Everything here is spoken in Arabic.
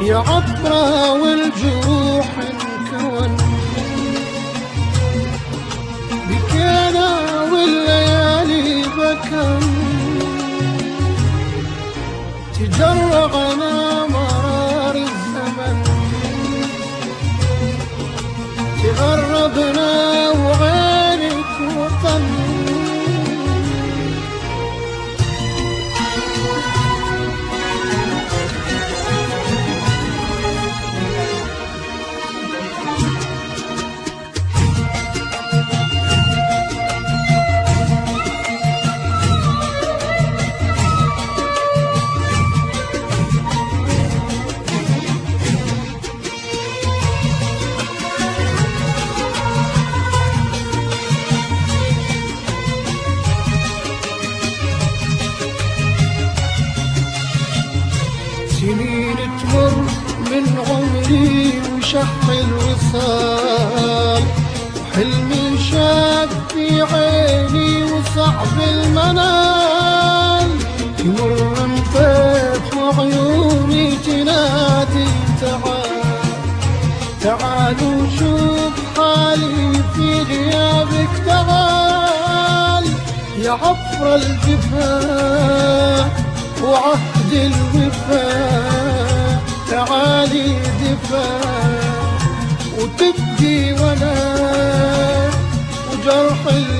يا عطرة والجروح انكون. بكينا والليالي بكم. تجرعنا سنين تمر من عمري وشح الوصال. حلمي شاب في عيني وصعب المنال. يمر مطيف وعيوني تنادي تعال. تعال وشوف حالي في غيابك تعال. يا عفر الجفاء وعهد الوفاء. تعالي دفاع وتبكي وأنا وجرح الهوى